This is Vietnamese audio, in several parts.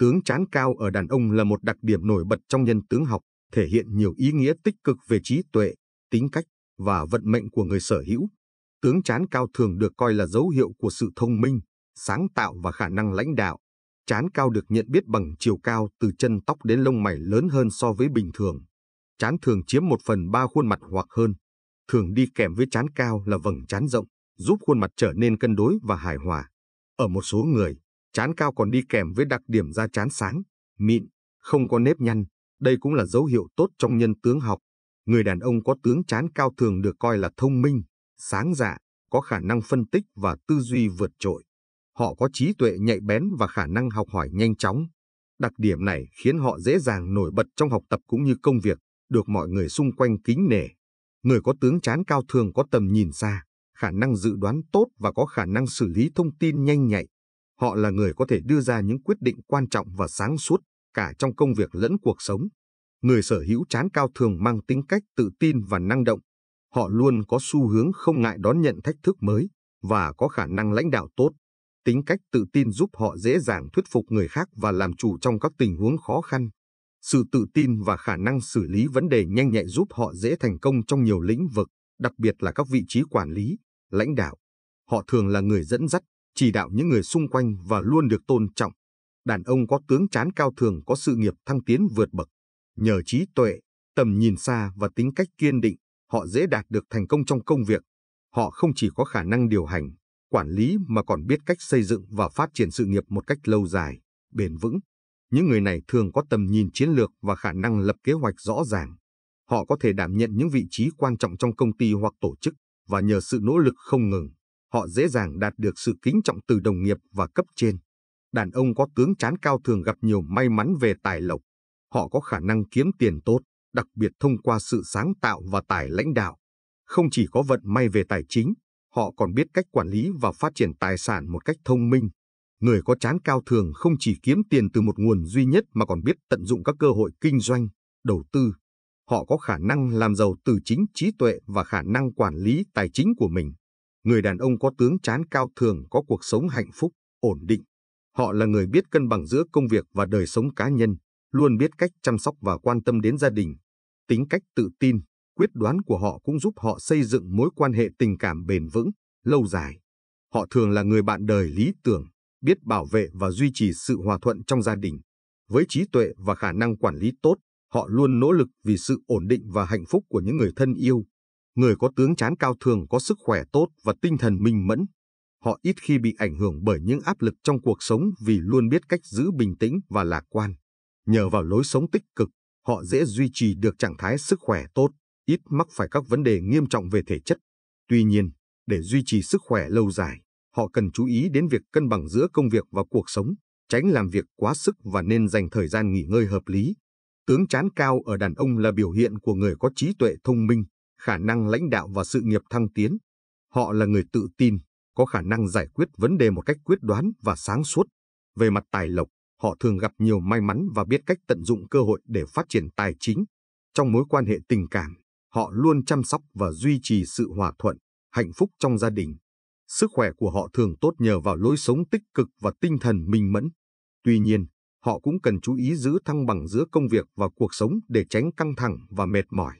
Tướng chán cao ở đàn ông là một đặc điểm nổi bật trong nhân tướng học, thể hiện nhiều ý nghĩa tích cực về trí tuệ, tính cách và vận mệnh của người sở hữu. Tướng chán cao thường được coi là dấu hiệu của sự thông minh, sáng tạo và khả năng lãnh đạo. Chán cao được nhận biết bằng chiều cao từ chân tóc đến lông mày lớn hơn so với bình thường. Chán thường chiếm một phần ba khuôn mặt hoặc hơn. Thường đi kèm với chán cao là vầng chán rộng, giúp khuôn mặt trở nên cân đối và hài hòa. Ở một số người, chán cao còn đi kèm với đặc điểm da chán sáng, mịn, không có nếp nhăn. Đây cũng là dấu hiệu tốt trong nhân tướng học. Người đàn ông có tướng chán cao thường được coi là thông minh, sáng dạ, có khả năng phân tích và tư duy vượt trội. Họ có trí tuệ nhạy bén và khả năng học hỏi nhanh chóng. Đặc điểm này khiến họ dễ dàng nổi bật trong học tập cũng như công việc, được mọi người xung quanh kính nể. Người có tướng chán cao thường có tầm nhìn xa, khả năng dự đoán tốt và có khả năng xử lý thông tin nhanh nhạy. Họ là người có thể đưa ra những quyết định quan trọng và sáng suốt, cả trong công việc lẫn cuộc sống. Người sở hữu chán cao thường mang tính cách tự tin và năng động. Họ luôn có xu hướng không ngại đón nhận thách thức mới và có khả năng lãnh đạo tốt. Tính cách tự tin giúp họ dễ dàng thuyết phục người khác và làm chủ trong các tình huống khó khăn. Sự tự tin và khả năng xử lý vấn đề nhanh nhạy giúp họ dễ thành công trong nhiều lĩnh vực, đặc biệt là các vị trí quản lý, lãnh đạo. Họ thường là người dẫn dắt, chỉ đạo những người xung quanh và luôn được tôn trọng. Đàn ông có tướng chán cao thường có sự nghiệp thăng tiến vượt bậc. Nhờ trí tuệ, tầm nhìn xa và tính cách kiên định, họ dễ đạt được thành công trong công việc. Họ không chỉ có khả năng điều hành, quản lý mà còn biết cách xây dựng và phát triển sự nghiệp một cách lâu dài, bền vững. Những người này thường có tầm nhìn chiến lược và khả năng lập kế hoạch rõ ràng. Họ có thể đảm nhận những vị trí quan trọng trong công ty hoặc tổ chức, và nhờ sự nỗ lực không ngừng, họ dễ dàng đạt được sự kính trọng từ đồng nghiệp và cấp trên. Đàn ông có tướng chán cao thường gặp nhiều may mắn về tài lộc. Họ có khả năng kiếm tiền tốt, đặc biệt thông qua sự sáng tạo và tài lãnh đạo. Không chỉ có vận may về tài chính, họ còn biết cách quản lý và phát triển tài sản một cách thông minh. Người có chán cao thường không chỉ kiếm tiền từ một nguồn duy nhất mà còn biết tận dụng các cơ hội kinh doanh, đầu tư. Họ có khả năng làm giàu từ chính trí tuệ và khả năng quản lý tài chính của mình. Người đàn ông có tướng chán cao thường có cuộc sống hạnh phúc, ổn định. Họ là người biết cân bằng giữa công việc và đời sống cá nhân, luôn biết cách chăm sóc và quan tâm đến gia đình. Tính cách tự tin, quyết đoán của họ cũng giúp họ xây dựng mối quan hệ tình cảm bền vững, lâu dài. Họ thường là người bạn đời lý tưởng, biết bảo vệ và duy trì sự hòa thuận trong gia đình. Với trí tuệ và khả năng quản lý tốt, họ luôn nỗ lực vì sự ổn định và hạnh phúc của những người thân yêu. Người có tướng chán cao thường có sức khỏe tốt và tinh thần minh mẫn. Họ ít khi bị ảnh hưởng bởi những áp lực trong cuộc sống vì luôn biết cách giữ bình tĩnh và lạc quan. Nhờ vào lối sống tích cực, họ dễ duy trì được trạng thái sức khỏe tốt, ít mắc phải các vấn đề nghiêm trọng về thể chất. Tuy nhiên, để duy trì sức khỏe lâu dài, họ cần chú ý đến việc cân bằng giữa công việc và cuộc sống, tránh làm việc quá sức và nên dành thời gian nghỉ ngơi hợp lý. Tướng chán cao ở đàn ông là biểu hiện của người có trí tuệ thông minh, khả năng lãnh đạo và sự nghiệp thăng tiến. Họ là người tự tin, có khả năng giải quyết vấn đề một cách quyết đoán và sáng suốt. Về mặt tài lộc, họ thường gặp nhiều may mắn và biết cách tận dụng cơ hội để phát triển tài chính. Trong mối quan hệ tình cảm, họ luôn chăm sóc và duy trì sự hòa thuận, hạnh phúc trong gia đình. Sức khỏe của họ thường tốt nhờ vào lối sống tích cực và tinh thần minh mẫn. Tuy nhiên, họ cũng cần chú ý giữ thăng bằng giữa công việc và cuộc sống để tránh căng thẳng và mệt mỏi.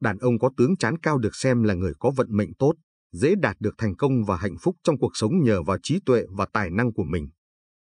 Đàn ông có tướng chán cao được xem là người có vận mệnh tốt, dễ đạt được thành công và hạnh phúc trong cuộc sống nhờ vào trí tuệ và tài năng của mình.